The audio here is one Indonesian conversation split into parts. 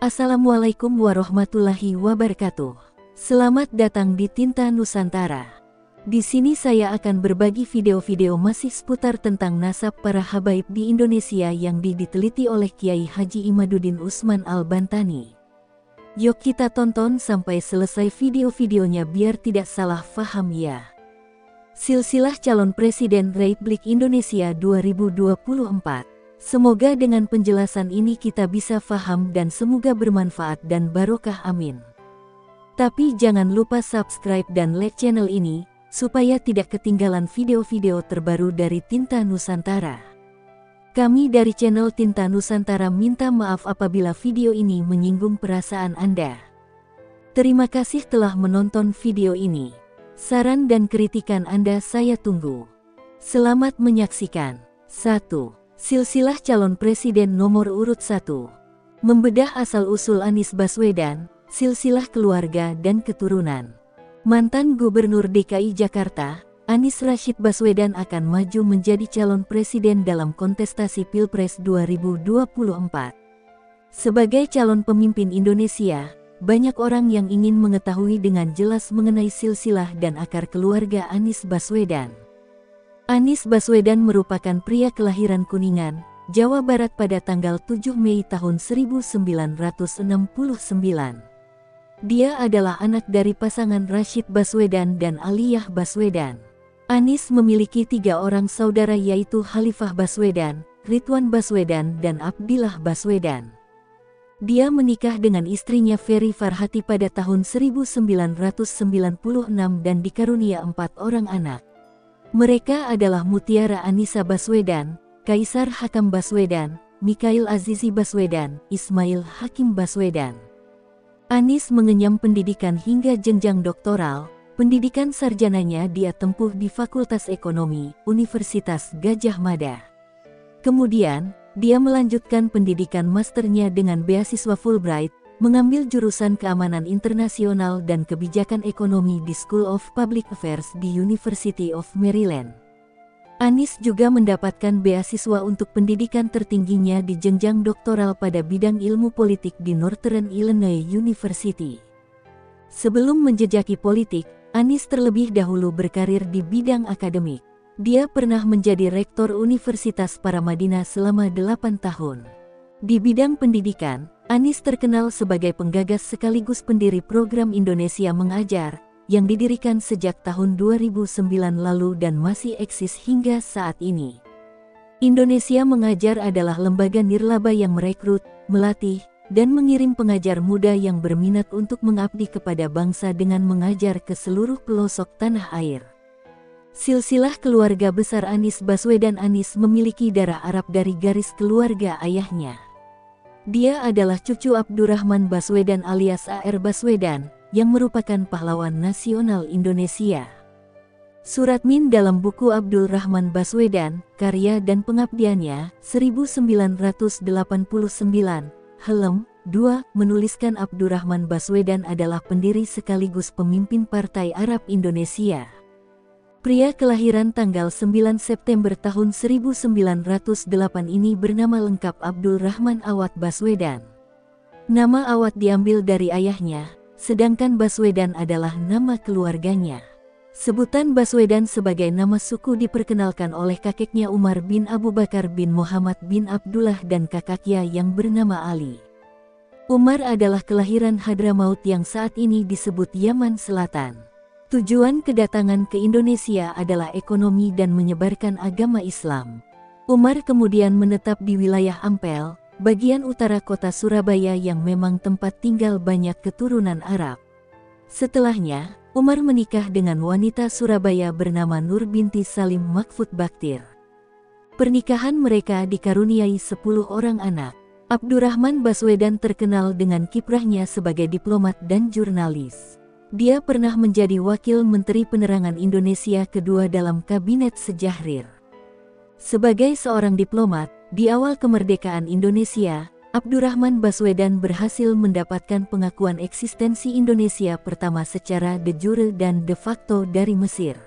Assalamualaikum warahmatullahi wabarakatuh. Selamat datang di Tinta Nusantara. Di sini saya akan berbagi video-video masih seputar tentang nasab para habaib di Indonesia yang diteliti oleh Kiai Haji Imaduddin Usman Al-Bantani. Yuk kita tonton sampai selesai video-videonya biar tidak salah faham ya. Silsilah calon Presiden Republik Indonesia 2024 Semoga dengan penjelasan ini kita bisa faham dan semoga bermanfaat dan barokah amin. Tapi jangan lupa subscribe dan like channel ini, supaya tidak ketinggalan video-video terbaru dari Tinta Nusantara. Kami dari channel Tinta Nusantara minta maaf apabila video ini menyinggung perasaan Anda. Terima kasih telah menonton video ini. Saran dan kritikan Anda saya tunggu. Selamat menyaksikan. 1. Silsilah calon presiden nomor urut 1. Membedah asal-usul Anies Baswedan, silsilah keluarga dan keturunan. Mantan Gubernur DKI Jakarta, Anies Rashid Baswedan akan maju menjadi calon presiden dalam kontestasi Pilpres 2024. Sebagai calon pemimpin Indonesia, banyak orang yang ingin mengetahui dengan jelas mengenai silsilah dan akar keluarga Anies Baswedan. Anies Baswedan merupakan pria kelahiran Kuningan, Jawa Barat pada tanggal 7 Mei tahun 1969. Dia adalah anak dari pasangan Rashid Baswedan dan Aliyah Baswedan. Anies memiliki tiga orang saudara yaitu Khalifah Baswedan, Ridwan Baswedan dan Abdillah Baswedan. Dia menikah dengan istrinya Ferry Farhati pada tahun 1996 dan dikarunia empat orang anak. Mereka adalah Mutiara Anissa Baswedan, Kaisar Hakam Baswedan, Mikhail Azizi Baswedan, Ismail Hakim Baswedan. Anis mengenyam pendidikan hingga jenjang doktoral, pendidikan sarjananya dia tempuh di Fakultas Ekonomi, Universitas Gajah Mada. Kemudian, dia melanjutkan pendidikan masternya dengan beasiswa Fulbright, mengambil jurusan keamanan internasional dan kebijakan ekonomi di School of Public Affairs di University of Maryland. Anis juga mendapatkan beasiswa untuk pendidikan tertingginya di jenjang doktoral pada bidang ilmu politik di Northern Illinois University. Sebelum menjejaki politik, Anis terlebih dahulu berkarir di bidang akademik. Dia pernah menjadi rektor Universitas Paramadina selama 8 tahun. Di bidang pendidikan, Anis terkenal sebagai penggagas sekaligus pendiri program Indonesia Mengajar, yang didirikan sejak tahun 2009 lalu dan masih eksis hingga saat ini. Indonesia Mengajar adalah lembaga nirlaba yang merekrut, melatih, dan mengirim pengajar muda yang berminat untuk mengabdi kepada bangsa dengan mengajar ke seluruh pelosok tanah air. Silsilah keluarga besar Anis Baswedan Anis memiliki darah Arab dari garis keluarga ayahnya. Dia adalah cucu Abdurrahman Baswedan alias A.R. Baswedan, yang merupakan pahlawan nasional Indonesia. Surat Min dalam buku Abdul Rahman Baswedan, karya dan pengabdiannya, 1989, Helm, 2, menuliskan Abdurrahman Baswedan adalah pendiri sekaligus pemimpin Partai Arab Indonesia. Pria kelahiran tanggal 9 September tahun 1908 ini bernama lengkap Abdul Rahman Awad Baswedan. Nama Awad diambil dari ayahnya, sedangkan Baswedan adalah nama keluarganya. Sebutan Baswedan sebagai nama suku diperkenalkan oleh kakeknya Umar bin Abu Bakar bin Muhammad bin Abdullah dan kakaknya yang bernama Ali. Umar adalah kelahiran Hadramaut yang saat ini disebut Yaman Selatan. Tujuan kedatangan ke Indonesia adalah ekonomi dan menyebarkan agama Islam. Umar kemudian menetap di wilayah Ampel, bagian utara kota Surabaya yang memang tempat tinggal banyak keturunan Arab. Setelahnya, Umar menikah dengan wanita Surabaya bernama Nur binti Salim Makfud Baktir. Pernikahan mereka dikaruniai 10 orang anak. Abdurrahman Baswedan terkenal dengan kiprahnya sebagai diplomat dan jurnalis. Dia pernah menjadi Wakil Menteri Penerangan Indonesia kedua dalam Kabinet Sejahrir. Sebagai seorang diplomat, di awal kemerdekaan Indonesia, Abdurrahman Baswedan berhasil mendapatkan pengakuan eksistensi Indonesia pertama secara de jure dan de facto dari Mesir.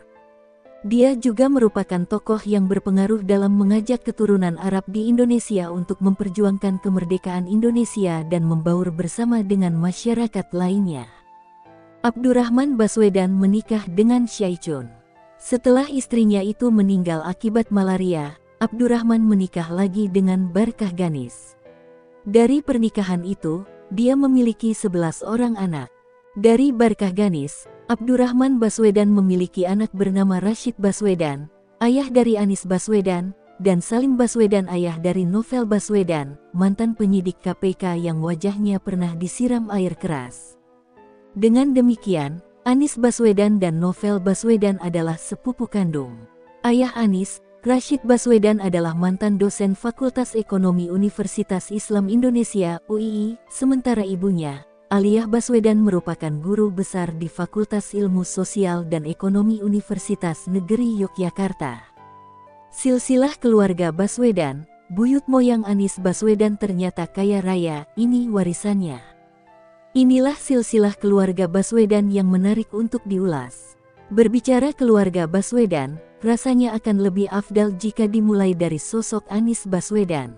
Dia juga merupakan tokoh yang berpengaruh dalam mengajak keturunan Arab di Indonesia untuk memperjuangkan kemerdekaan Indonesia dan membaur bersama dengan masyarakat lainnya. Abdurrahman Baswedan menikah dengan Syaichun. Setelah istrinya itu meninggal akibat malaria, Abdurrahman menikah lagi dengan Barkah Ganis. Dari pernikahan itu, dia memiliki 11 orang anak. Dari Barkah Ganis, Abdurrahman Baswedan memiliki anak bernama Rashid Baswedan, ayah dari Anis Baswedan, dan Salim Baswedan ayah dari Novel Baswedan, mantan penyidik KPK yang wajahnya pernah disiram air keras. Dengan demikian, Anis Baswedan dan Novel Baswedan adalah sepupu kandung. Ayah Anis, Rashid Baswedan adalah mantan dosen Fakultas Ekonomi Universitas Islam Indonesia UII, sementara ibunya, Aliyah Baswedan merupakan guru besar di Fakultas Ilmu Sosial dan Ekonomi Universitas Negeri Yogyakarta. Silsilah keluarga Baswedan, buyut moyang Anis Baswedan ternyata kaya raya, ini warisannya. Inilah silsilah keluarga Baswedan yang menarik untuk diulas. Berbicara keluarga Baswedan, rasanya akan lebih afdal jika dimulai dari sosok Anies Baswedan.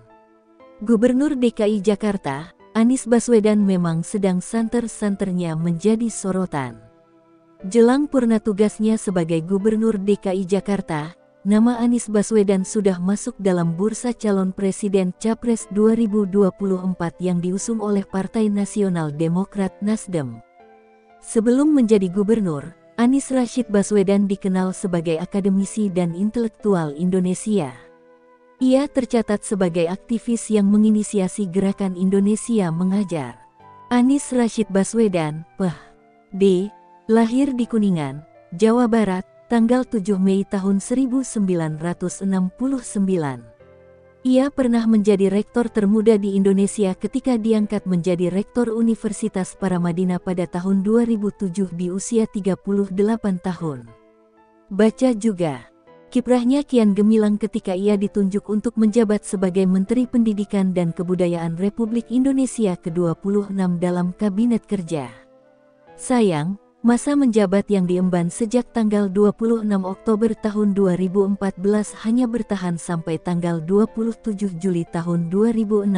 Gubernur DKI Jakarta, Anies Baswedan memang sedang santer-santernya menjadi sorotan. Jelang purna tugasnya sebagai Gubernur DKI Jakarta, nama Anies Baswedan sudah masuk dalam bursa calon presiden Capres 2024 yang diusung oleh Partai Nasional Demokrat Nasdem. Sebelum menjadi gubernur, Anies Rashid Baswedan dikenal sebagai akademisi dan intelektual Indonesia. Ia tercatat sebagai aktivis yang menginisiasi gerakan Indonesia Mengajar. Anies Rashid Baswedan, Ph. D., lahir di Kuningan, Jawa Barat, tanggal 7 Mei tahun 1969. Ia pernah menjadi rektor termuda di Indonesia ketika diangkat menjadi rektor Universitas Paramadina pada tahun 2007 di usia 38 tahun. Baca juga, kiprahnya kian gemilang ketika ia ditunjuk untuk menjabat sebagai Menteri Pendidikan dan Kebudayaan Republik Indonesia ke-26 dalam Kabinet Kerja. Sayang, Masa menjabat yang diemban sejak tanggal 26 Oktober tahun 2014 hanya bertahan sampai tanggal 27 Juli tahun 2016.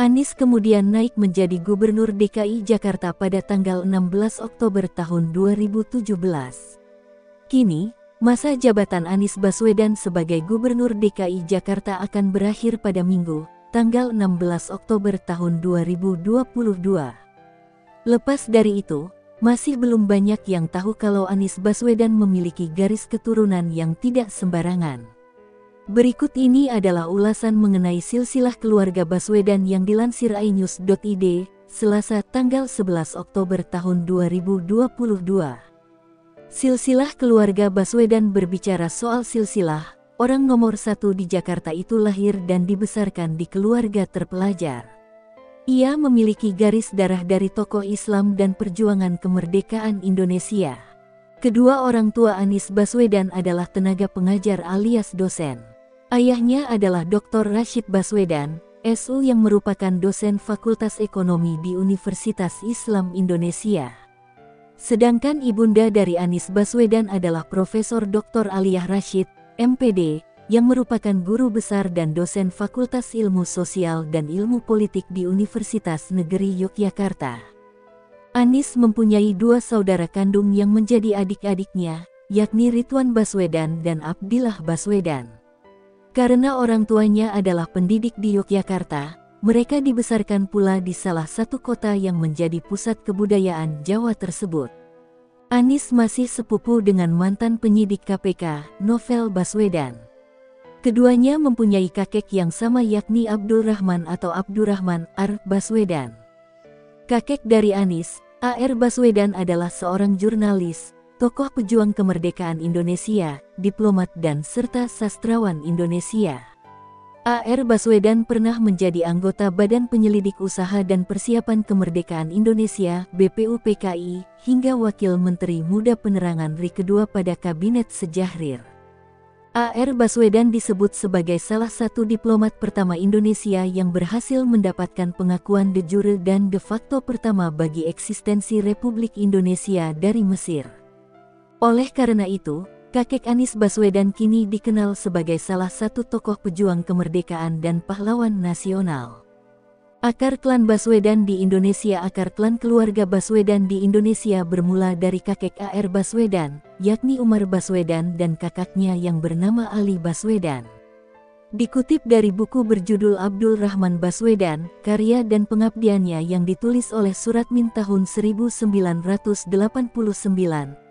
Anies kemudian naik menjadi Gubernur DKI Jakarta pada tanggal 16 Oktober tahun 2017. Kini, masa jabatan Anies Baswedan sebagai Gubernur DKI Jakarta akan berakhir pada Minggu, tanggal 16 Oktober tahun 2022. Lepas dari itu, masih belum banyak yang tahu kalau Anies Baswedan memiliki garis keturunan yang tidak sembarangan. Berikut ini adalah ulasan mengenai silsilah keluarga Baswedan yang dilansir ainews.id, Selasa tanggal 11 Oktober tahun 2022. Silsilah keluarga Baswedan berbicara soal silsilah, orang nomor satu di Jakarta itu lahir dan dibesarkan di keluarga terpelajar. Ia memiliki garis darah dari tokoh Islam dan perjuangan kemerdekaan Indonesia. Kedua orang tua Anies Baswedan adalah tenaga pengajar alias dosen. Ayahnya adalah Dr. Rashid Baswedan, SU yang merupakan dosen Fakultas Ekonomi di Universitas Islam Indonesia. Sedangkan ibunda dari Anies Baswedan adalah Profesor Dr. Aliyah Rashid, MPD, yang merupakan guru besar dan dosen Fakultas Ilmu Sosial dan Ilmu Politik di Universitas Negeri Yogyakarta. Anis mempunyai dua saudara kandung yang menjadi adik-adiknya, yakni Ridwan Baswedan dan Abdillah Baswedan. Karena orang tuanya adalah pendidik di Yogyakarta, mereka dibesarkan pula di salah satu kota yang menjadi pusat kebudayaan Jawa tersebut. Anis masih sepupu dengan mantan penyidik KPK, Novel Baswedan. Keduanya mempunyai kakek yang sama yakni Abdul Rahman atau Abdurrahman Ar Baswedan. Kakek dari Anis, A.R. Baswedan adalah seorang jurnalis, tokoh pejuang kemerdekaan Indonesia, diplomat dan serta sastrawan Indonesia. A.R. Baswedan pernah menjadi anggota Badan Penyelidik Usaha dan Persiapan Kemerdekaan Indonesia BPUPKI hingga Wakil Menteri Muda Penerangan RI kedua pada Kabinet Sejahrir. A.R. Baswedan disebut sebagai salah satu diplomat pertama Indonesia yang berhasil mendapatkan pengakuan de jure dan de facto pertama bagi eksistensi Republik Indonesia dari Mesir. Oleh karena itu, kakek Anies Baswedan kini dikenal sebagai salah satu tokoh pejuang kemerdekaan dan pahlawan nasional. Akar klan Baswedan di Indonesia Akar klan keluarga Baswedan di Indonesia bermula dari kakek AR Baswedan, yakni Umar Baswedan dan kakaknya yang bernama Ali Baswedan. Dikutip dari buku berjudul Abdul Rahman Baswedan, karya dan pengabdiannya yang ditulis oleh Suratmin tahun 1989,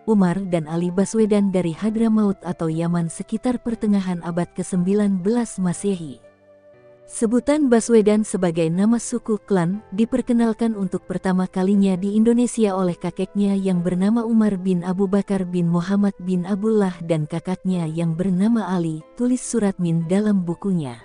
Umar dan Ali Baswedan dari Hadramaut atau Yaman sekitar pertengahan abad ke-19 Masehi. Sebutan Baswedan sebagai nama suku klan diperkenalkan untuk pertama kalinya di Indonesia oleh kakeknya yang bernama Umar bin Abu Bakar bin Muhammad bin Abdullah dan kakaknya yang bernama Ali, tulis Suratmin dalam bukunya.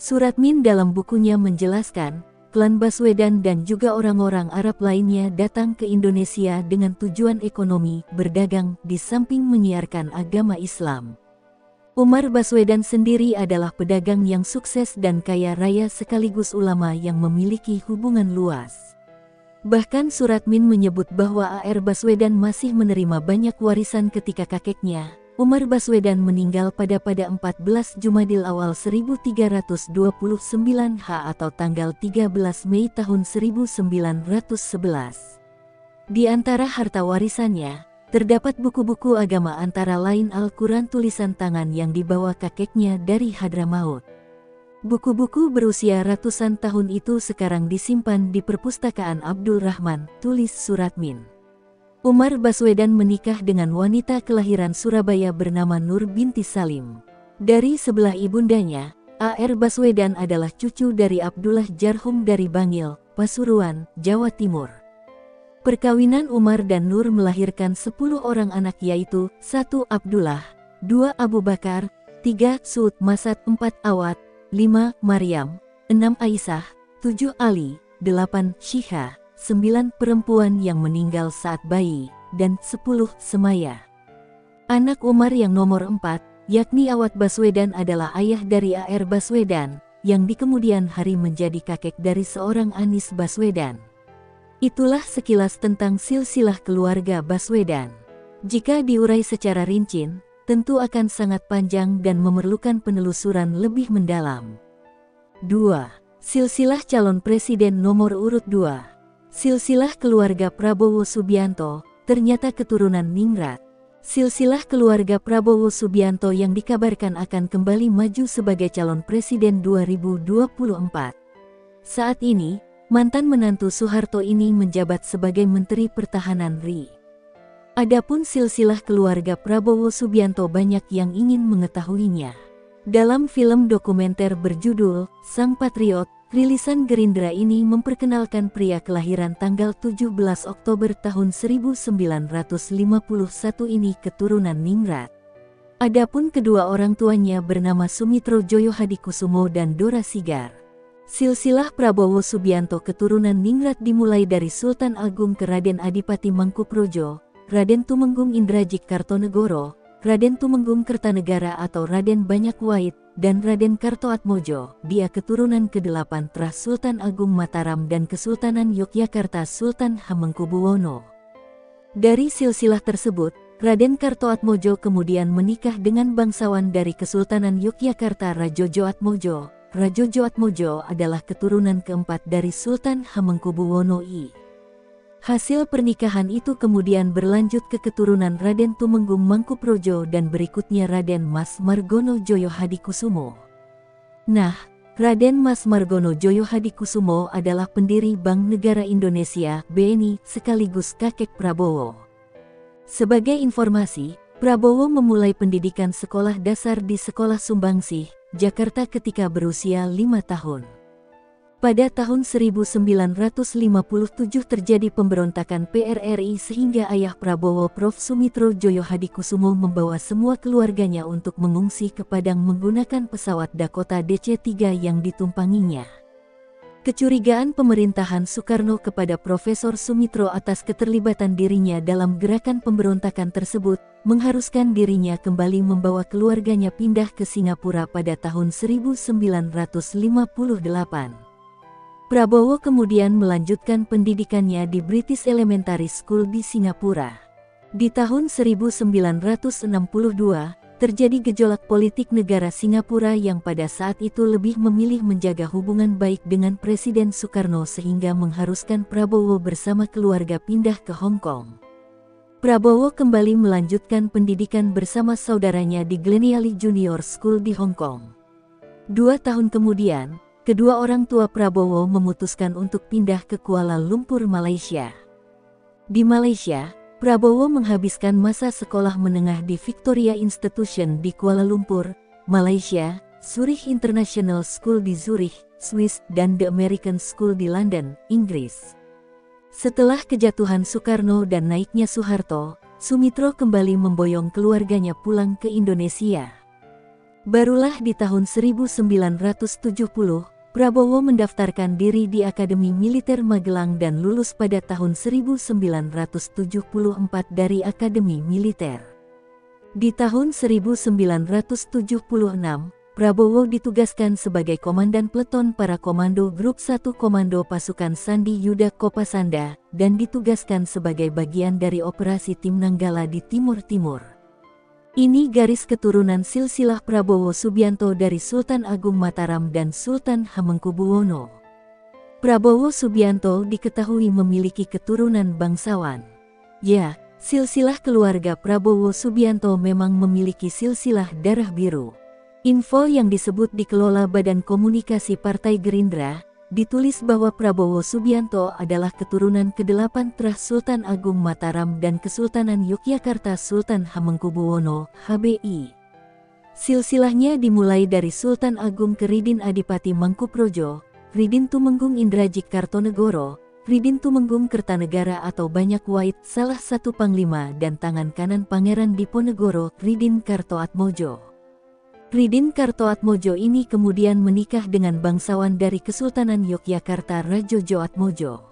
Suratmin dalam bukunya menjelaskan, klan Baswedan dan juga orang-orang Arab lainnya datang ke Indonesia dengan tujuan ekonomi, berdagang, di samping menyiarkan agama Islam. Umar Baswedan sendiri adalah pedagang yang sukses dan kaya raya sekaligus ulama yang memiliki hubungan luas. Bahkan Suratmin menyebut bahwa AR Baswedan masih menerima banyak warisan ketika kakeknya, Umar Baswedan meninggal pada pada 14 Jumadil awal 1329 H atau tanggal 13 Mei tahun 1911. Di antara harta warisannya, terdapat buku-buku agama antara lain Al-Quran tulisan tangan yang dibawa kakeknya dari Hadramaut. Buku-buku berusia ratusan tahun itu sekarang disimpan di perpustakaan Abdul Rahman, tulis Suratmin. Umar Baswedan menikah dengan wanita kelahiran Surabaya bernama Nur binti Salim. Dari sebelah ibundanya, A.R. Baswedan adalah cucu dari Abdullah Jarhum dari Bangil, Pasuruan, Jawa Timur. Perkawinan Umar dan Nur melahirkan 10 orang anak yaitu 1. Abdullah, 2. Abu Bakar, 3. Sud Masad 4. Awad, 5. Maryam, 6. Aisyah, 7. Ali, 8. Syiha, sembilan perempuan yang meninggal saat bayi, dan sepuluh semaya. Anak Umar yang nomor empat, yakni Awad Baswedan adalah ayah dari AR Baswedan, yang di kemudian hari menjadi kakek dari seorang Anis Baswedan. Itulah sekilas tentang silsilah keluarga Baswedan. Jika diurai secara rincin, tentu akan sangat panjang dan memerlukan penelusuran lebih mendalam. 2. Silsilah calon presiden nomor urut 2 Silsilah keluarga Prabowo Subianto, ternyata keturunan Ningrat. Silsilah keluarga Prabowo Subianto yang dikabarkan akan kembali maju sebagai calon presiden 2024. Saat ini, mantan menantu Soeharto ini menjabat sebagai Menteri Pertahanan RI. Adapun silsilah keluarga Prabowo Subianto banyak yang ingin mengetahuinya. Dalam film dokumenter berjudul Sang Patriot, Rilisan Gerindra ini memperkenalkan pria kelahiran tanggal 17 Oktober tahun 1951 ini keturunan Ningrat. Adapun kedua orang tuanya bernama Sumitro Joyo Hadikusumo dan Dora Sigar. Silsilah Prabowo Subianto keturunan Ningrat dimulai dari Sultan Agung ke Raden Adipati Mangkuprojo, Raden Tumenggung Indrajik Kartonegoro, Raden Tumenggung Kertanegara atau Raden Banyak Wait, dan Raden Kartoatmojo, dia keturunan ke-8 Tras Sultan Agung Mataram dan Kesultanan Yogyakarta Sultan Hamengkubuwono. Dari silsilah tersebut, Raden Kartoatmojo kemudian menikah dengan bangsawan dari Kesultanan Yogyakarta Rajojo Atmojo. Rajojo Atmojo adalah keturunan keempat dari Sultan Hamengkubuwono I. Hasil pernikahan itu kemudian berlanjut ke keturunan Raden Tumenggung Mangkuprojo dan berikutnya Raden Mas Margono Joyo Hadikusumo. Nah, Raden Mas Margono Joyo Hadikusumo adalah pendiri Bank Negara Indonesia BNI sekaligus kakek Prabowo. Sebagai informasi, Prabowo memulai pendidikan sekolah dasar di Sekolah Sumbangsih, Jakarta ketika berusia lima tahun. Pada tahun 1957 terjadi pemberontakan PRRI sehingga ayah Prabowo Prof. Sumitro Joyo Hadikusumo membawa semua keluarganya untuk mengungsi ke Padang menggunakan pesawat Dakota DC-3 yang ditumpanginya. Kecurigaan pemerintahan Soekarno kepada Profesor Sumitro atas keterlibatan dirinya dalam gerakan pemberontakan tersebut mengharuskan dirinya kembali membawa keluarganya pindah ke Singapura pada tahun 1958. Prabowo kemudian melanjutkan pendidikannya di British Elementary School di Singapura. Di tahun 1962, terjadi gejolak politik negara Singapura yang pada saat itu lebih memilih menjaga hubungan baik dengan Presiden Soekarno sehingga mengharuskan Prabowo bersama keluarga pindah ke Hong Kong. Prabowo kembali melanjutkan pendidikan bersama saudaranya di Gleniali Junior School di Hong Kong. Dua tahun kemudian, kedua orang tua Prabowo memutuskan untuk pindah ke Kuala Lumpur, Malaysia. Di Malaysia, Prabowo menghabiskan masa sekolah menengah di Victoria Institution di Kuala Lumpur, Malaysia, Zurich International School di Zurich, Swiss, dan The American School di London, Inggris. Setelah kejatuhan Soekarno dan naiknya Soeharto, Sumitro kembali memboyong keluarganya pulang ke Indonesia. Barulah di tahun 1970, Prabowo mendaftarkan diri di Akademi Militer Magelang dan lulus pada tahun 1974 dari Akademi Militer. Di tahun 1976, Prabowo ditugaskan sebagai Komandan Peleton para Komando Grup 1 Komando Pasukan Sandi Yuda Kopasanda dan ditugaskan sebagai bagian dari operasi Tim Nanggala di Timur Timur. Ini garis keturunan silsilah Prabowo Subianto dari Sultan Agung Mataram dan Sultan Hamengkubuwono. Prabowo Subianto diketahui memiliki keturunan bangsawan. Ya, silsilah keluarga Prabowo Subianto memang memiliki silsilah darah biru. Info yang disebut dikelola Badan Komunikasi Partai Gerindra, ditulis bahwa Prabowo Subianto adalah keturunan ke-8 Trah Sultan Agung Mataram dan Kesultanan Yogyakarta Sultan Hamengkubuwono, HBI. Silsilahnya dimulai dari Sultan Agung Keridin Adipati Mangkuprojo, Ridin Tumenggung Indrajik Kartonegoro, Ridin Tumenggung Kertanegara atau Banyak Wait salah satu panglima dan tangan kanan Pangeran Diponegoro, Ridin Kartoatmojo. Ridin Kartoatmojo ini kemudian menikah dengan bangsawan dari Kesultanan Yogyakarta Rajo Joatmojo.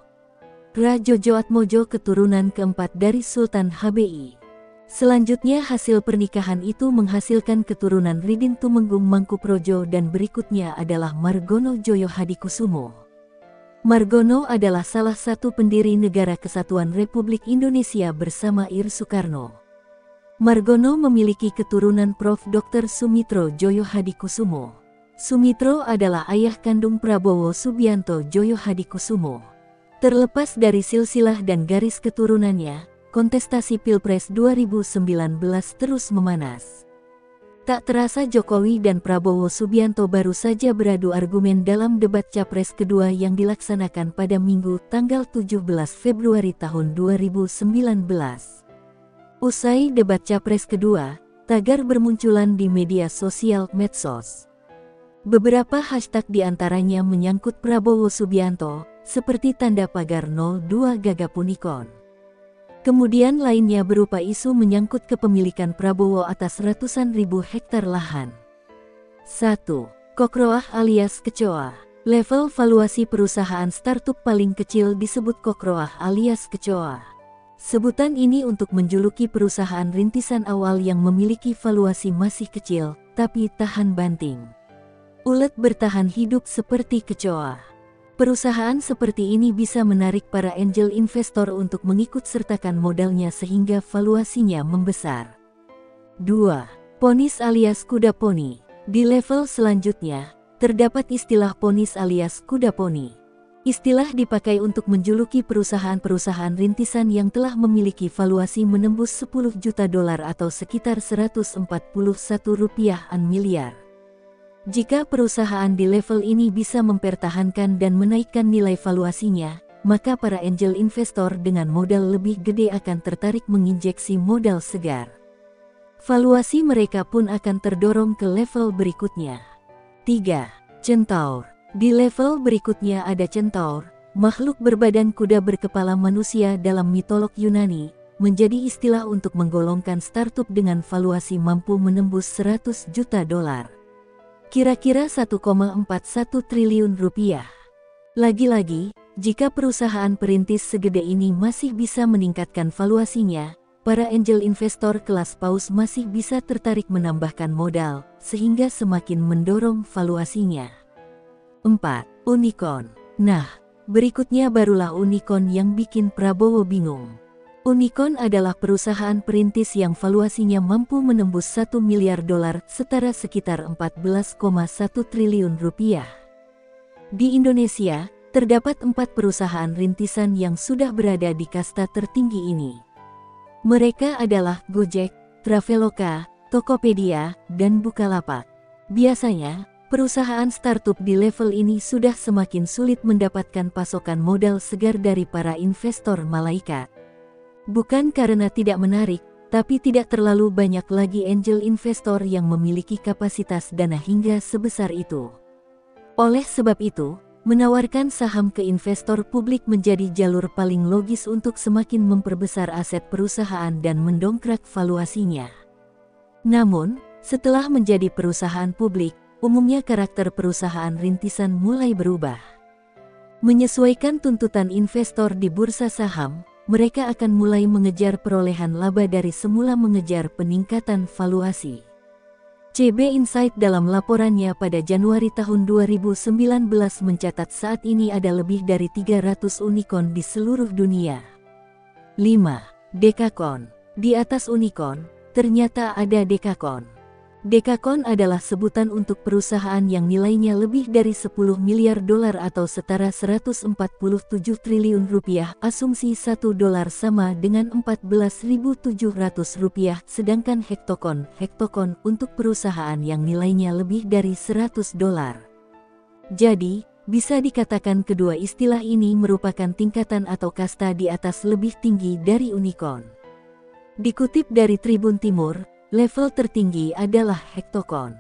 Rajo Joatmojo keturunan keempat dari Sultan HBI. Selanjutnya hasil pernikahan itu menghasilkan keturunan Ridin Tumenggung Mangkuprojo dan berikutnya adalah Margono Joyo Hadikusumo. Margono adalah salah satu pendiri Negara Kesatuan Republik Indonesia bersama Ir Soekarno. Margono memiliki keturunan Prof. Dr. Sumitro Joyo Hadikusumo. Sumitro adalah ayah kandung Prabowo Subianto Joyo Hadikusumo. Terlepas dari silsilah dan garis keturunannya, kontestasi Pilpres 2019 terus memanas. Tak terasa Jokowi dan Prabowo Subianto baru saja beradu argumen dalam debat Capres kedua yang dilaksanakan pada Minggu tanggal 17 Februari tahun 2019. Usai debat capres kedua, tagar bermunculan di media sosial medsos. Beberapa hashtag di antaranya menyangkut Prabowo Subianto, seperti tanda pagar 02 Gagapunikon. Kemudian lainnya berupa isu menyangkut kepemilikan Prabowo atas ratusan ribu hektar lahan. 1. Kokroah alias kecoa. Level valuasi perusahaan startup paling kecil disebut kokroah alias kecoa. Sebutan ini untuk menjuluki perusahaan rintisan awal yang memiliki valuasi masih kecil, tapi tahan banting. Ulet bertahan hidup seperti kecoa. Perusahaan seperti ini bisa menarik para angel investor untuk mengikut sertakan modalnya sehingga valuasinya membesar. 2. Ponis alias kuda poni. Di level selanjutnya, terdapat istilah ponis alias kuda poni. Istilah dipakai untuk menjuluki perusahaan-perusahaan rintisan yang telah memiliki valuasi menembus 10 juta dolar atau sekitar 141 rupiahan miliar. Jika perusahaan di level ini bisa mempertahankan dan menaikkan nilai valuasinya, maka para angel investor dengan modal lebih gede akan tertarik menginjeksi modal segar. Valuasi mereka pun akan terdorong ke level berikutnya. 3. Centaur di level berikutnya ada centaur, makhluk berbadan kuda berkepala manusia dalam mitolog Yunani, menjadi istilah untuk menggolongkan startup dengan valuasi mampu menembus 100 juta dolar. Kira-kira 1,41 triliun rupiah. Lagi-lagi, jika perusahaan perintis segede ini masih bisa meningkatkan valuasinya, para angel investor kelas paus masih bisa tertarik menambahkan modal, sehingga semakin mendorong valuasinya. 4. Unicorn Nah, berikutnya barulah unicorn yang bikin Prabowo bingung. Unicon adalah perusahaan perintis yang valuasinya mampu menembus 1 miliar dolar setara sekitar 14,1 triliun rupiah. Di Indonesia, terdapat empat perusahaan rintisan yang sudah berada di kasta tertinggi ini. Mereka adalah Gojek, Traveloka, Tokopedia, dan Bukalapak. Biasanya, perusahaan startup di level ini sudah semakin sulit mendapatkan pasokan modal segar dari para investor malaikat. Bukan karena tidak menarik, tapi tidak terlalu banyak lagi angel investor yang memiliki kapasitas dana hingga sebesar itu. Oleh sebab itu, menawarkan saham ke investor publik menjadi jalur paling logis untuk semakin memperbesar aset perusahaan dan mendongkrak valuasinya. Namun, setelah menjadi perusahaan publik, umumnya karakter perusahaan rintisan mulai berubah. Menyesuaikan tuntutan investor di bursa saham, mereka akan mulai mengejar perolehan laba dari semula mengejar peningkatan valuasi. CB Insight dalam laporannya pada Januari tahun 2019 mencatat saat ini ada lebih dari 300 unicorn di seluruh dunia. 5. Dekakon Di atas unicorn, ternyata ada dekakon. Dekakon adalah sebutan untuk perusahaan yang nilainya lebih dari 10 miliar dolar atau setara 147 triliun rupiah. Asumsi 1 dolar sama dengan 14.700 rupiah, sedangkan hektokon, hektokon untuk perusahaan yang nilainya lebih dari 100 dolar. Jadi, bisa dikatakan kedua istilah ini merupakan tingkatan atau kasta di atas lebih tinggi dari unicorn. Dikutip dari Tribun Timur, Level tertinggi adalah hektokon.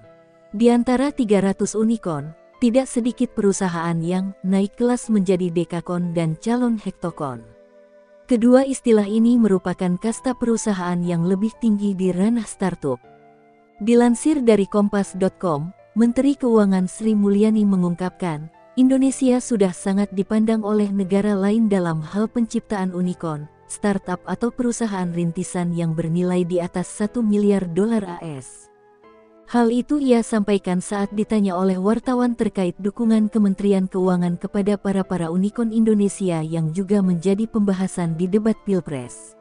Di antara 300 unicorn, tidak sedikit perusahaan yang naik kelas menjadi dekakon dan calon hektokon. Kedua istilah ini merupakan kasta perusahaan yang lebih tinggi di ranah startup. Dilansir dari kompas.com, Menteri Keuangan Sri Mulyani mengungkapkan, Indonesia sudah sangat dipandang oleh negara lain dalam hal penciptaan unicorn, startup atau perusahaan rintisan yang bernilai di atas 1 miliar dolar AS. Hal itu ia sampaikan saat ditanya oleh wartawan terkait dukungan Kementerian Keuangan kepada para-para unicorn Indonesia yang juga menjadi pembahasan di debat Pilpres.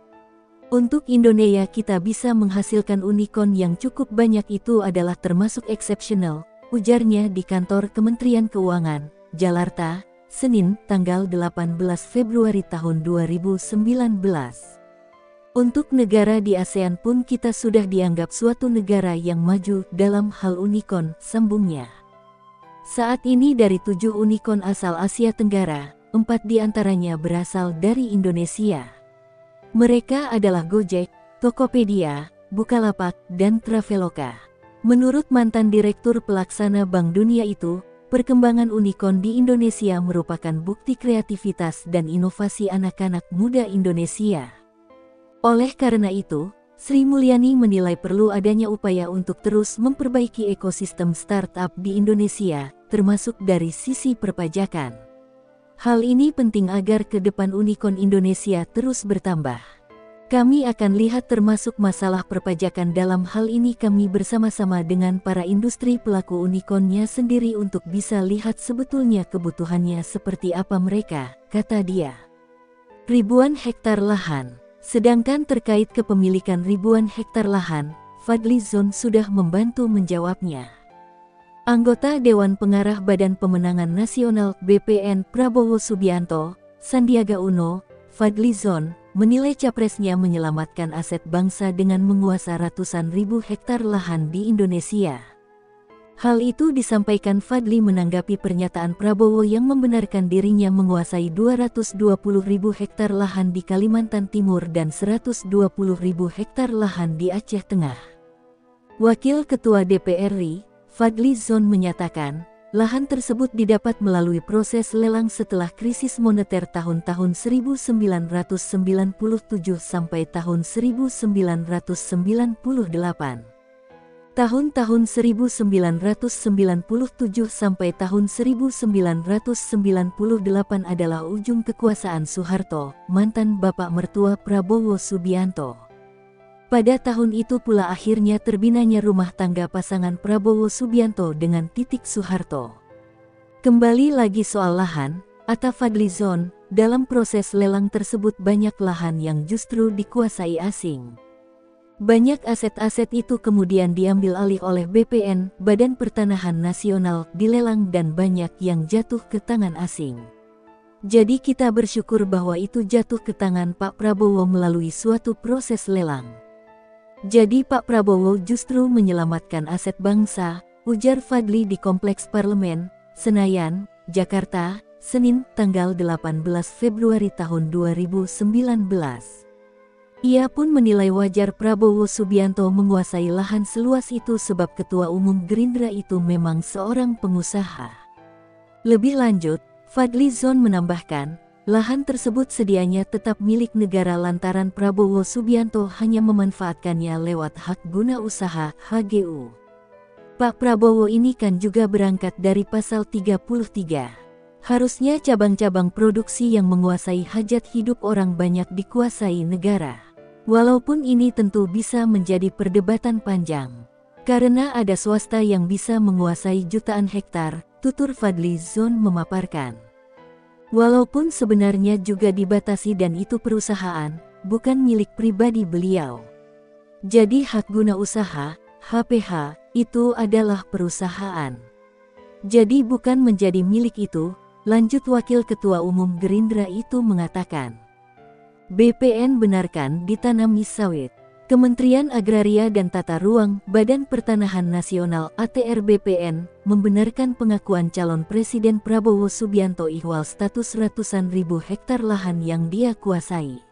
Untuk Indonesia kita bisa menghasilkan unicorn yang cukup banyak itu adalah termasuk eksepsional, ujarnya di kantor Kementerian Keuangan, Jakarta, Senin, tanggal 18 Februari tahun 2019. Untuk negara di ASEAN pun kita sudah dianggap suatu negara yang maju dalam hal unicorn, sambungnya. Saat ini dari tujuh unicorn asal Asia Tenggara, empat di antaranya berasal dari Indonesia. Mereka adalah Gojek, Tokopedia, Bukalapak, dan Traveloka. Menurut mantan Direktur Pelaksana Bank Dunia itu, Perkembangan unicorn di Indonesia merupakan bukti kreativitas dan inovasi anak-anak muda Indonesia. Oleh karena itu, Sri Mulyani menilai perlu adanya upaya untuk terus memperbaiki ekosistem startup di Indonesia, termasuk dari sisi perpajakan. Hal ini penting agar ke depan unicorn Indonesia terus bertambah. Kami akan lihat termasuk masalah perpajakan dalam hal ini kami bersama-sama dengan para industri pelaku unicornnya sendiri untuk bisa lihat sebetulnya kebutuhannya seperti apa mereka, kata dia. Ribuan hektar lahan, sedangkan terkait kepemilikan ribuan hektar lahan, Fadli Zon sudah membantu menjawabnya. Anggota Dewan Pengarah Badan Pemenangan Nasional BPN Prabowo Subianto, Sandiaga Uno, Fadli Zon, menilai capresnya menyelamatkan aset bangsa dengan menguasai ratusan ribu hektar lahan di Indonesia. Hal itu disampaikan Fadli menanggapi pernyataan Prabowo yang membenarkan dirinya menguasai 220 ribu hektar lahan di Kalimantan Timur dan 120 ribu hektar lahan di Aceh Tengah. Wakil Ketua DPR RI, Fadli Zon menyatakan, Lahan tersebut didapat melalui proses lelang setelah krisis moneter tahun-tahun 1997 sampai tahun 1998. Tahun-tahun 1997 sampai tahun 1998 adalah ujung kekuasaan Soeharto, mantan bapak mertua Prabowo Subianto. Pada tahun itu pula akhirnya terbinanya rumah tangga pasangan Prabowo Subianto dengan Titik Soeharto. Kembali lagi soal lahan, Atta Fadlizon, dalam proses lelang tersebut banyak lahan yang justru dikuasai asing. Banyak aset-aset itu kemudian diambil alih oleh BPN, Badan Pertanahan Nasional, dilelang dan banyak yang jatuh ke tangan asing. Jadi kita bersyukur bahwa itu jatuh ke tangan Pak Prabowo melalui suatu proses lelang. Jadi Pak Prabowo justru menyelamatkan aset bangsa, ujar Fadli di Kompleks Parlemen, Senayan, Jakarta, Senin, tanggal 18 Februari tahun 2019. Ia pun menilai wajar Prabowo Subianto menguasai lahan seluas itu sebab Ketua Umum Gerindra itu memang seorang pengusaha. Lebih lanjut, Fadli Zon menambahkan, lahan tersebut sedianya tetap milik negara lantaran Prabowo Subianto hanya memanfaatkannya lewat hak guna usaha HGU. Pak Prabowo ini kan juga berangkat dari pasal 33. Harusnya cabang-cabang produksi yang menguasai hajat hidup orang banyak dikuasai negara. Walaupun ini tentu bisa menjadi perdebatan panjang. Karena ada swasta yang bisa menguasai jutaan hektar, tutur Fadli Zon memaparkan. Walaupun sebenarnya juga dibatasi dan itu perusahaan, bukan milik pribadi beliau. Jadi hak guna usaha, HPH, itu adalah perusahaan. Jadi bukan menjadi milik itu, Lanjut Wakil Ketua Umum Gerindra itu mengatakan, BPN benarkan ditanami sawit. Kementerian Agraria dan Tata Ruang Badan Pertanahan Nasional ATR BPN membenarkan pengakuan calon Presiden Prabowo Subianto ihwal status ratusan ribu hektar lahan yang dia kuasai.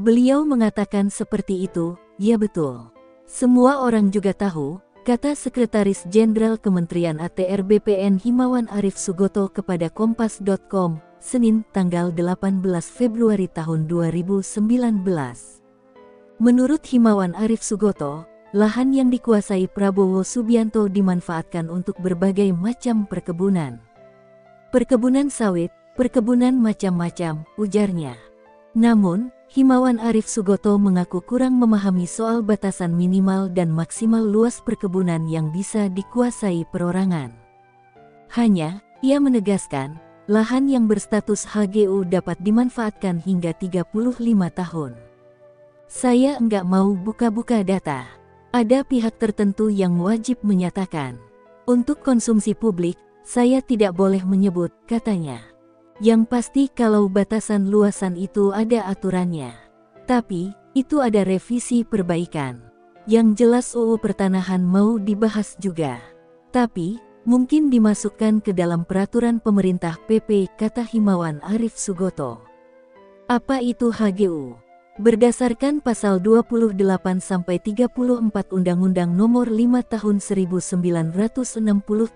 Beliau mengatakan seperti itu, ya betul. Semua orang juga tahu, kata Sekretaris Jenderal Kementerian ATR BPN Himawan Arif Sugoto kepada Kompas.com, Senin, tanggal 18 Februari tahun 2019. Menurut Himawan Arif Sugoto, lahan yang dikuasai Prabowo Subianto dimanfaatkan untuk berbagai macam perkebunan. Perkebunan sawit, perkebunan macam-macam, ujarnya. Namun, Himawan Arif Sugoto mengaku kurang memahami soal batasan minimal dan maksimal luas perkebunan yang bisa dikuasai perorangan. Hanya, ia menegaskan, lahan yang berstatus HGU dapat dimanfaatkan hingga 35 tahun. Saya enggak mau buka-buka data. Ada pihak tertentu yang wajib menyatakan. Untuk konsumsi publik, saya tidak boleh menyebut, katanya. Yang pasti kalau batasan luasan itu ada aturannya. Tapi, itu ada revisi perbaikan. Yang jelas UU Pertanahan mau dibahas juga. Tapi, mungkin dimasukkan ke dalam peraturan pemerintah PP, kata Himawan Arif Sugoto. Apa itu HGU? Berdasarkan pasal 28-34 Undang-Undang Nomor 5 Tahun 1960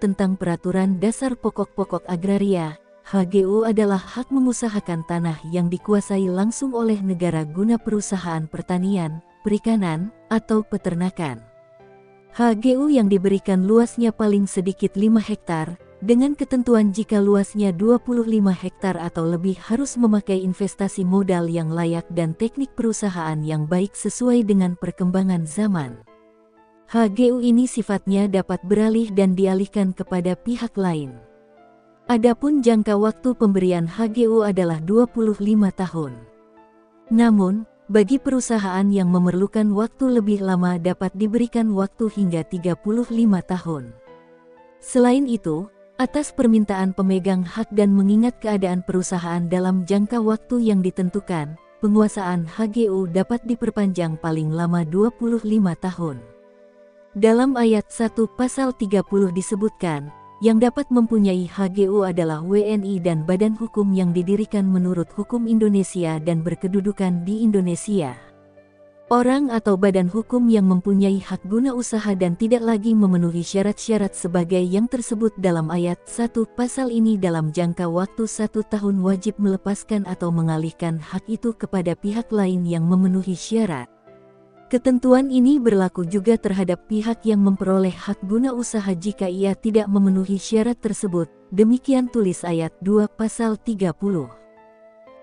tentang Peraturan Dasar Pokok-Pokok Agraria, HGU adalah hak mengusahakan tanah yang dikuasai langsung oleh negara guna perusahaan pertanian, perikanan, atau peternakan. HGU yang diberikan luasnya paling sedikit 5 hektar, dengan ketentuan jika luasnya 25 hektar atau lebih harus memakai investasi modal yang layak dan teknik perusahaan yang baik sesuai dengan perkembangan zaman. HGU ini sifatnya dapat beralih dan dialihkan kepada pihak lain. Adapun jangka waktu pemberian HGU adalah 25 tahun. Namun, bagi perusahaan yang memerlukan waktu lebih lama dapat diberikan waktu hingga 35 tahun. Selain itu, atas permintaan pemegang hak dan mengingat keadaan perusahaan dalam jangka waktu yang ditentukan, penguasaan HGU dapat diperpanjang paling lama 25 tahun. Dalam ayat 1 pasal 30 disebutkan, yang dapat mempunyai HGU adalah WNI dan badan hukum yang didirikan menurut hukum Indonesia dan berkedudukan di Indonesia. Orang atau badan hukum yang mempunyai hak guna usaha dan tidak lagi memenuhi syarat-syarat sebagai yang tersebut dalam ayat 1 pasal ini dalam jangka waktu satu tahun wajib melepaskan atau mengalihkan hak itu kepada pihak lain yang memenuhi syarat. Ketentuan ini berlaku juga terhadap pihak yang memperoleh hak guna usaha jika ia tidak memenuhi syarat tersebut, demikian tulis ayat 2 pasal 30.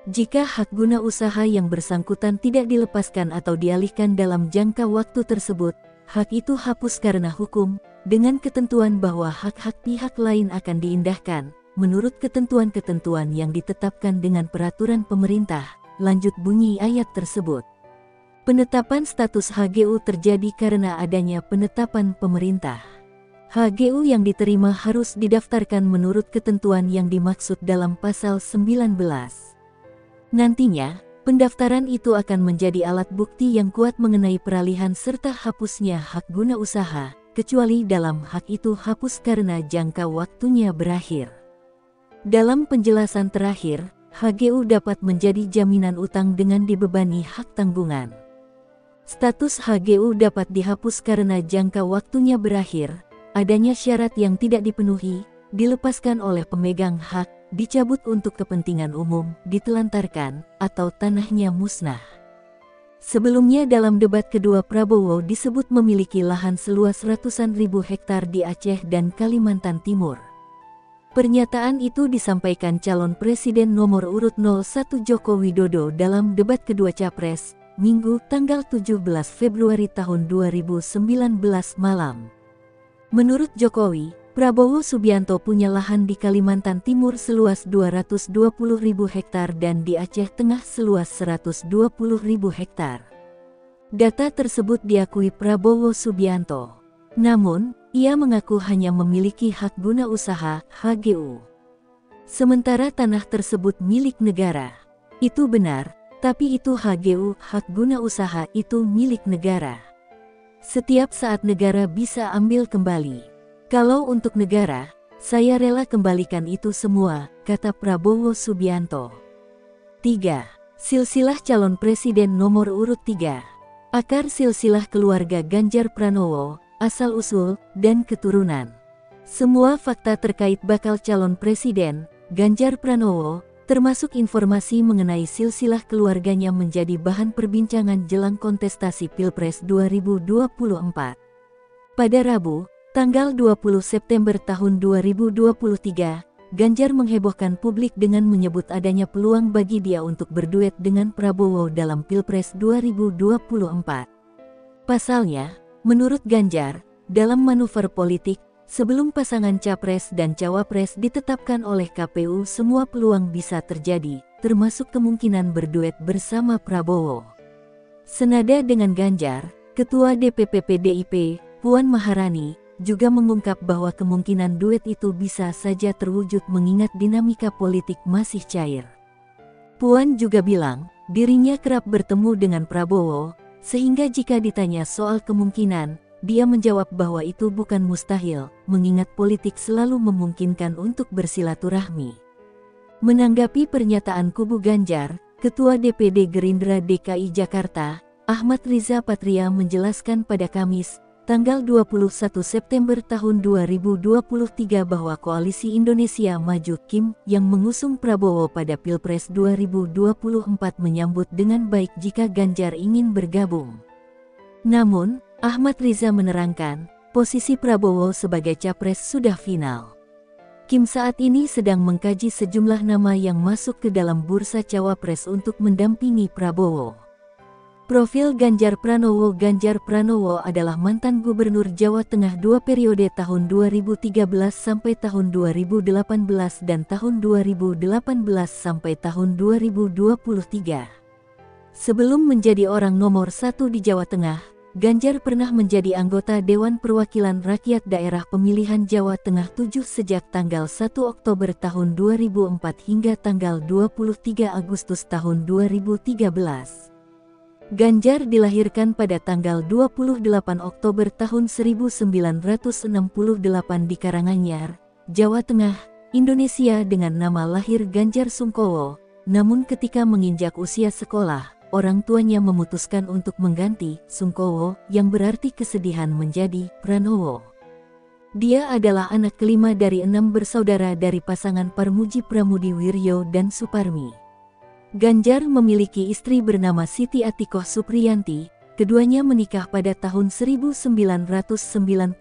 Jika hak guna usaha yang bersangkutan tidak dilepaskan atau dialihkan dalam jangka waktu tersebut, hak itu hapus karena hukum, dengan ketentuan bahwa hak-hak pihak lain akan diindahkan, menurut ketentuan-ketentuan yang ditetapkan dengan peraturan pemerintah, lanjut bunyi ayat tersebut. Penetapan status HGU terjadi karena adanya penetapan pemerintah. HGU yang diterima harus didaftarkan menurut ketentuan yang dimaksud dalam pasal 19. Nantinya, pendaftaran itu akan menjadi alat bukti yang kuat mengenai peralihan serta hapusnya hak guna usaha, kecuali dalam hak itu hapus karena jangka waktunya berakhir. Dalam penjelasan terakhir, HGU dapat menjadi jaminan utang dengan dibebani hak tanggungan. Status HGU dapat dihapus karena jangka waktunya berakhir, adanya syarat yang tidak dipenuhi, dilepaskan oleh pemegang hak, dicabut untuk kepentingan umum, ditelantarkan, atau tanahnya musnah. Sebelumnya dalam debat kedua Prabowo disebut memiliki lahan seluas ratusan ribu hektar di Aceh dan Kalimantan Timur. Pernyataan itu disampaikan calon presiden nomor urut 01 Joko Widodo dalam debat kedua Capres, Minggu tanggal 17 Februari tahun 2019 malam. Menurut Jokowi, Prabowo Subianto punya lahan di Kalimantan Timur seluas 220 ribu hektar dan di Aceh Tengah seluas 120 ribu hektar. Data tersebut diakui Prabowo Subianto. Namun, ia mengaku hanya memiliki hak guna usaha HGU. Sementara tanah tersebut milik negara. Itu benar, tapi itu HGU, hak guna usaha itu milik negara. Setiap saat negara bisa ambil kembali. Kalau untuk negara, saya rela kembalikan itu semua, kata Prabowo Subianto. 3. Silsilah calon presiden nomor urut 3. Akar silsilah keluarga Ganjar Pranowo, asal-usul, dan keturunan. Semua fakta terkait bakal calon presiden, Ganjar Pranowo, termasuk informasi mengenai silsilah keluarganya menjadi bahan perbincangan jelang kontestasi Pilpres 2024. Pada Rabu, tanggal 20 September tahun 2023, Ganjar menghebohkan publik dengan menyebut adanya peluang bagi dia untuk berduet dengan Prabowo dalam Pilpres 2024. Pasalnya, menurut Ganjar, dalam manuver politik, Sebelum pasangan capres dan cawapres ditetapkan oleh KPU semua peluang bisa terjadi, termasuk kemungkinan berduet bersama Prabowo. Senada dengan Ganjar, Ketua DPP PDIP, Puan Maharani, juga mengungkap bahwa kemungkinan duet itu bisa saja terwujud mengingat dinamika politik masih cair. Puan juga bilang, dirinya kerap bertemu dengan Prabowo, sehingga jika ditanya soal kemungkinan, dia menjawab bahwa itu bukan mustahil, mengingat politik selalu memungkinkan untuk bersilaturahmi. Menanggapi pernyataan kubu Ganjar, Ketua DPD Gerindra DKI Jakarta, Ahmad Riza Patria menjelaskan pada Kamis, tanggal 21 September tahun 2023 bahwa Koalisi Indonesia Maju Kim yang mengusung Prabowo pada Pilpres 2024 menyambut dengan baik jika Ganjar ingin bergabung. Namun, Ahmad Riza menerangkan, posisi Prabowo sebagai capres sudah final. Kim saat ini sedang mengkaji sejumlah nama yang masuk ke dalam bursa cawapres untuk mendampingi Prabowo. Profil Ganjar Pranowo Ganjar Pranowo adalah mantan gubernur Jawa Tengah dua periode tahun 2013 sampai tahun 2018 dan tahun 2018 sampai tahun 2023. Sebelum menjadi orang nomor satu di Jawa Tengah, Ganjar pernah menjadi anggota Dewan Perwakilan Rakyat Daerah Pemilihan Jawa Tengah 7 sejak tanggal 1 Oktober tahun 2004 hingga tanggal 23 Agustus tahun 2013. Ganjar dilahirkan pada tanggal 28 Oktober tahun 1968 di Karanganyar, Jawa Tengah, Indonesia dengan nama lahir Ganjar Sungkowo, namun ketika menginjak usia sekolah, orang tuanya memutuskan untuk mengganti Sungkowo yang berarti kesedihan menjadi Pranowo. Dia adalah anak kelima dari enam bersaudara dari pasangan Parmuji Pramudi Wiryo dan Suparmi. Ganjar memiliki istri bernama Siti Atikoh Supriyanti, keduanya menikah pada tahun 1999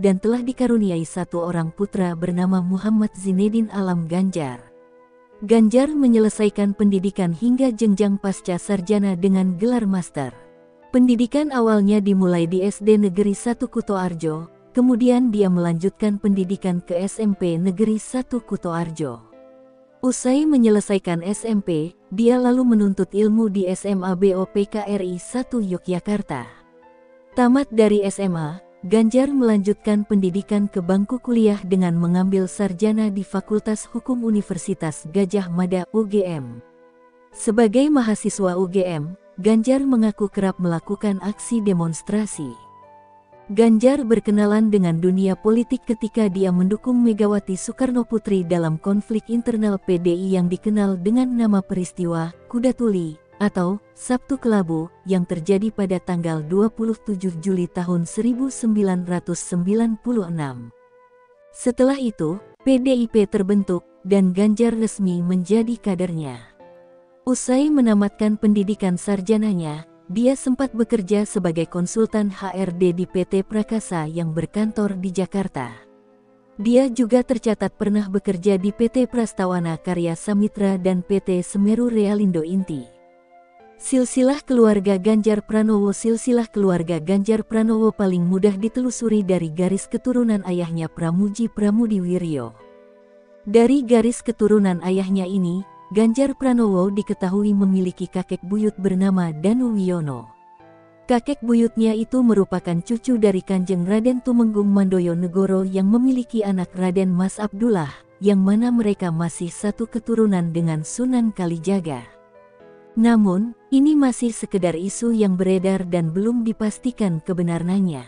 dan telah dikaruniai satu orang putra bernama Muhammad Zinedin Alam Ganjar. Ganjar menyelesaikan pendidikan hingga jenjang pasca sarjana dengan gelar master. Pendidikan awalnya dimulai di SD Negeri 1 Kuto Arjo, kemudian dia melanjutkan pendidikan ke SMP Negeri 1 Kutoarjo. Usai menyelesaikan SMP, dia lalu menuntut ilmu di SMA BOPKRI 1 Yogyakarta. Tamat dari SMA, Ganjar melanjutkan pendidikan ke bangku kuliah dengan mengambil sarjana di Fakultas Hukum Universitas Gajah Mada UGM. Sebagai mahasiswa UGM, Ganjar mengaku kerap melakukan aksi demonstrasi. Ganjar berkenalan dengan dunia politik ketika dia mendukung Megawati Soekarno Putri dalam konflik internal PDI yang dikenal dengan nama peristiwa Kuda Tuli atau Sabtu Kelabu yang terjadi pada tanggal 27 Juli tahun 1996. Setelah itu, PDIP terbentuk dan Ganjar resmi menjadi kadernya. Usai menamatkan pendidikan sarjananya, dia sempat bekerja sebagai konsultan HRD di PT Prakasa yang berkantor di Jakarta. Dia juga tercatat pernah bekerja di PT Prastawana Karya Samitra dan PT Semeru Realindo Inti. Silsilah keluarga Ganjar Pranowo Silsilah keluarga Ganjar Pranowo paling mudah ditelusuri dari garis keturunan ayahnya Pramuji Pramudi Wiryo. Dari garis keturunan ayahnya ini, Ganjar Pranowo diketahui memiliki kakek buyut bernama Danu Wiono. Kakek buyutnya itu merupakan cucu dari Kanjeng Raden Tumenggung Mandoyo Negoro yang memiliki anak Raden Mas Abdullah, yang mana mereka masih satu keturunan dengan Sunan Kalijaga. Namun, ini masih sekedar isu yang beredar dan belum dipastikan kebenarannya.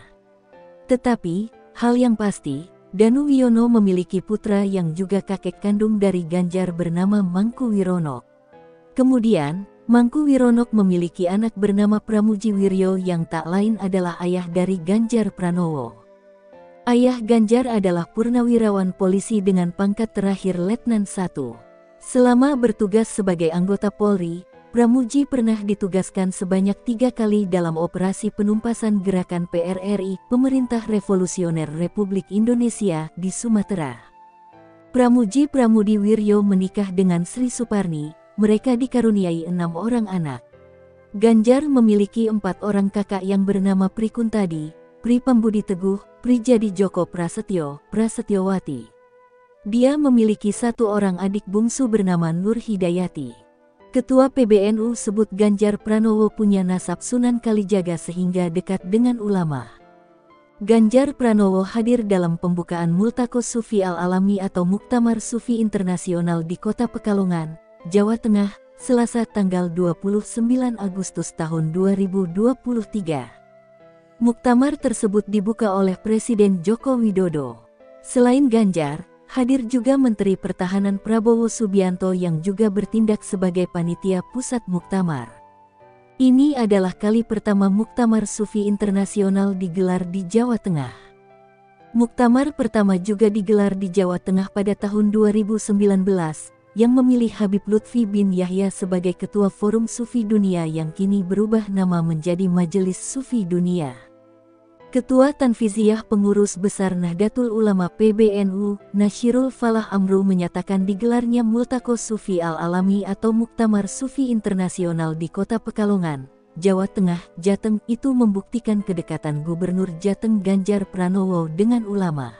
Tetapi, hal yang pasti, Danu Wiono memiliki putra yang juga kakek kandung dari Ganjar bernama Mangku Wirono. Kemudian, Mangku Wironok memiliki anak bernama Pramuji Wiryo yang tak lain adalah ayah dari Ganjar Pranowo. Ayah Ganjar adalah purnawirawan polisi dengan pangkat terakhir Letnan 1. Selama bertugas sebagai anggota Polri, Pramuji pernah ditugaskan sebanyak tiga kali dalam operasi penumpasan gerakan PRRI, Pemerintah Revolusioner Republik Indonesia, di Sumatera. Pramuji Pramudi Wiryo menikah dengan Sri Suparni, mereka dikaruniai enam orang anak. Ganjar memiliki empat orang kakak yang bernama Pri Kuntadi, Pri Pambudi Teguh, Pri Jadi Joko Prasetyo, Prasetyowati. Dia memiliki satu orang adik bungsu bernama Nur Hidayati. Ketua PBNU sebut Ganjar Pranowo punya nasab Sunan Kalijaga sehingga dekat dengan ulama. Ganjar Pranowo hadir dalam pembukaan Multako Sufi Al-Alami atau Muktamar Sufi Internasional di Kota Pekalongan, Jawa Tengah, Selasa tanggal 29 Agustus tahun 2023. Muktamar tersebut dibuka oleh Presiden Joko Widodo. Selain Ganjar, Hadir juga Menteri Pertahanan Prabowo Subianto yang juga bertindak sebagai panitia pusat Muktamar. Ini adalah kali pertama Muktamar Sufi Internasional digelar di Jawa Tengah. Muktamar pertama juga digelar di Jawa Tengah pada tahun 2019, yang memilih Habib Lutfi bin Yahya sebagai Ketua Forum Sufi Dunia yang kini berubah nama menjadi Majelis Sufi Dunia. Ketua Tanfiziyah Pengurus Besar Nahdlatul Ulama PBNU, Nashirul Falah Amru menyatakan digelarnya Multako Sufi Al-Alami atau Muktamar Sufi Internasional di Kota Pekalongan, Jawa Tengah, Jateng itu membuktikan kedekatan Gubernur Jateng Ganjar Pranowo dengan ulama.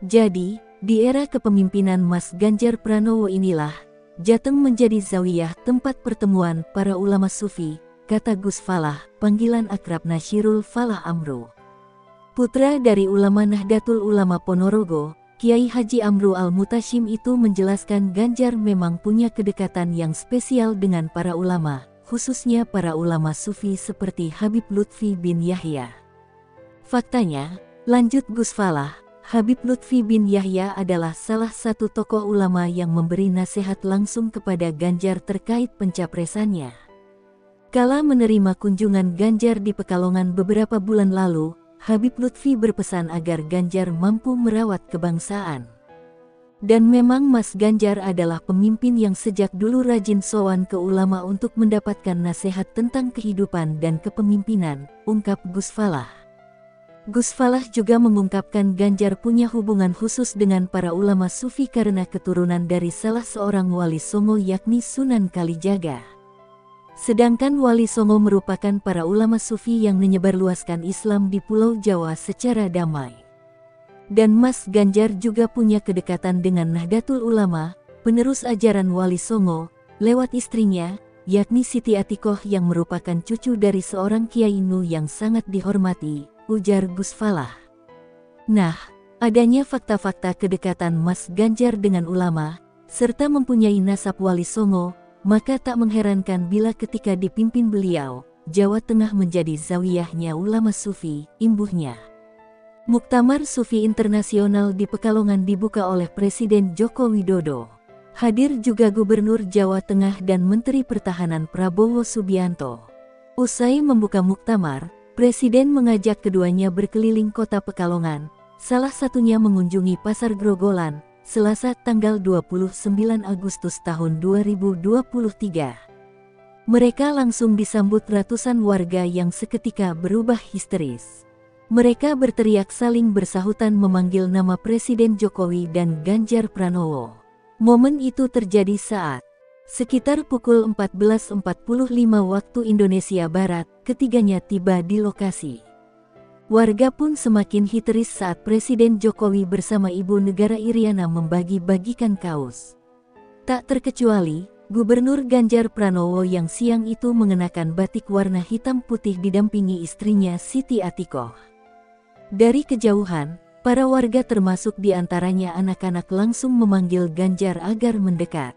Jadi, di era kepemimpinan Mas Ganjar Pranowo inilah, Jateng menjadi zawiyah tempat pertemuan para ulama sufi, kata Gus Falah, panggilan akrab Nashirul Falah Amru. Putra dari ulama Nahdlatul Ulama Ponorogo, Kiai Haji Amru Al-Mutashim itu menjelaskan Ganjar memang punya kedekatan yang spesial dengan para ulama, khususnya para ulama sufi seperti Habib Lutfi bin Yahya. Faktanya, lanjut Gus Falah, Habib Lutfi bin Yahya adalah salah satu tokoh ulama yang memberi nasihat langsung kepada Ganjar terkait pencapresannya. Kala menerima kunjungan Ganjar di Pekalongan beberapa bulan lalu, Habib Lutfi berpesan agar Ganjar mampu merawat kebangsaan. Dan memang Mas Ganjar adalah pemimpin yang sejak dulu rajin sowan ke ulama untuk mendapatkan nasihat tentang kehidupan dan kepemimpinan, ungkap Gus Falah. Gus Falah juga mengungkapkan Ganjar punya hubungan khusus dengan para ulama sufi karena keturunan dari salah seorang wali songo yakni Sunan Kalijaga. Sedangkan Wali Songo merupakan para ulama sufi yang menyebarluaskan Islam di Pulau Jawa secara damai. Dan Mas Ganjar juga punya kedekatan dengan Nahdlatul Ulama, penerus ajaran Wali Songo, lewat istrinya, yakni Siti Atikoh yang merupakan cucu dari seorang Kiai Nu yang sangat dihormati, ujar Gus Falah. Nah, adanya fakta-fakta kedekatan Mas Ganjar dengan ulama, serta mempunyai nasab Wali Songo, maka tak mengherankan bila ketika dipimpin beliau, Jawa Tengah menjadi zawiyahnya ulama sufi, imbuhnya. Muktamar Sufi Internasional di Pekalongan dibuka oleh Presiden Joko Widodo. Hadir juga Gubernur Jawa Tengah dan Menteri Pertahanan Prabowo Subianto. Usai membuka muktamar, Presiden mengajak keduanya berkeliling kota Pekalongan, salah satunya mengunjungi Pasar Grogolan, Selasa tanggal 29 Agustus tahun 2023. Mereka langsung disambut ratusan warga yang seketika berubah histeris. Mereka berteriak saling bersahutan memanggil nama Presiden Jokowi dan Ganjar Pranowo. Momen itu terjadi saat sekitar pukul 14.45 waktu Indonesia Barat, ketiganya tiba di lokasi. Warga pun semakin histeris saat Presiden Jokowi bersama Ibu Negara Iriana membagi-bagikan kaos. Tak terkecuali, Gubernur Ganjar Pranowo yang siang itu mengenakan batik warna hitam putih didampingi istrinya Siti Atikoh. Dari kejauhan, para warga termasuk di antaranya anak-anak langsung memanggil Ganjar agar mendekat.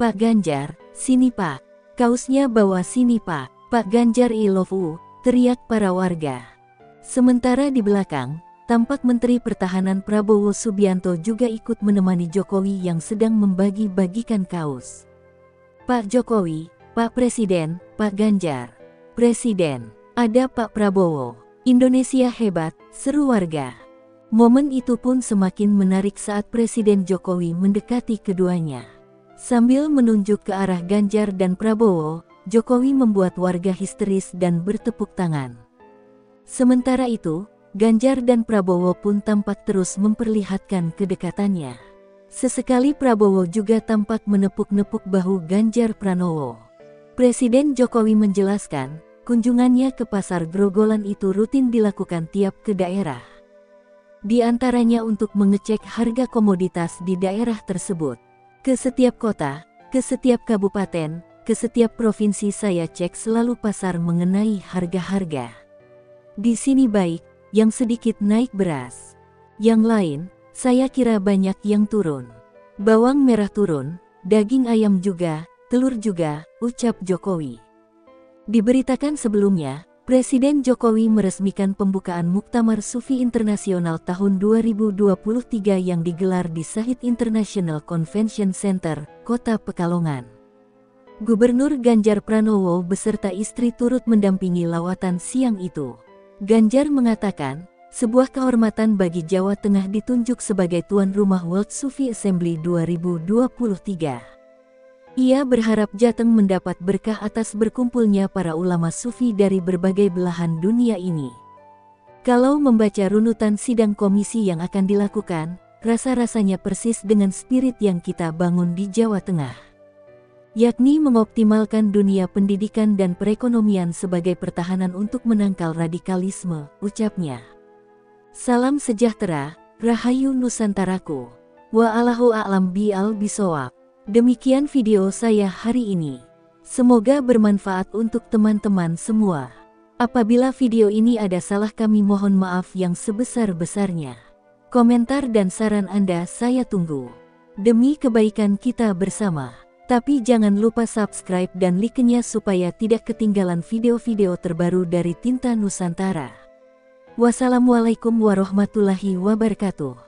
Pak Ganjar, sini Pak. Kausnya bawa sini Pak. Pak Ganjar I love you, teriak para warga. Sementara di belakang, tampak Menteri Pertahanan Prabowo Subianto juga ikut menemani Jokowi yang sedang membagi-bagikan kaos. Pak Jokowi, Pak Presiden, Pak Ganjar. Presiden, ada Pak Prabowo. Indonesia hebat, seru warga. Momen itu pun semakin menarik saat Presiden Jokowi mendekati keduanya. Sambil menunjuk ke arah Ganjar dan Prabowo, Jokowi membuat warga histeris dan bertepuk tangan. Sementara itu, Ganjar dan Prabowo pun tampak terus memperlihatkan kedekatannya. Sesekali Prabowo juga tampak menepuk-nepuk bahu Ganjar Pranowo. Presiden Jokowi menjelaskan, Kunjungannya ke pasar Grogolan itu rutin dilakukan tiap ke daerah. Di antaranya untuk mengecek harga komoditas di daerah tersebut. Ke setiap kota, ke setiap kabupaten, ke setiap provinsi saya cek selalu pasar mengenai harga-harga. Di sini baik, yang sedikit naik beras. Yang lain, saya kira banyak yang turun. Bawang merah turun, daging ayam juga, telur juga, ucap Jokowi. Diberitakan sebelumnya, Presiden Jokowi meresmikan pembukaan Muktamar Sufi Internasional tahun 2023 yang digelar di Sahid International Convention Center, Kota Pekalongan. Gubernur Ganjar Pranowo beserta istri turut mendampingi lawatan siang itu. Ganjar mengatakan, sebuah kehormatan bagi Jawa Tengah ditunjuk sebagai tuan rumah World Sufi Assembly 2023. Ia berharap Jateng mendapat berkah atas berkumpulnya para ulama sufi dari berbagai belahan dunia ini. Kalau membaca runutan sidang komisi yang akan dilakukan, rasa-rasanya persis dengan spirit yang kita bangun di Jawa Tengah. Yakni mengoptimalkan dunia pendidikan dan perekonomian sebagai pertahanan untuk menangkal radikalisme, ucapnya. Salam sejahtera, Rahayu Nusantaraku. Wa alahu a'lam bi'al bisawab. Demikian video saya hari ini. Semoga bermanfaat untuk teman-teman semua. Apabila video ini ada salah kami mohon maaf yang sebesar-besarnya. Komentar dan saran Anda saya tunggu. Demi kebaikan kita bersama. Tapi jangan lupa subscribe dan like-nya supaya tidak ketinggalan video-video terbaru dari Tinta Nusantara. Wassalamualaikum warahmatullahi wabarakatuh.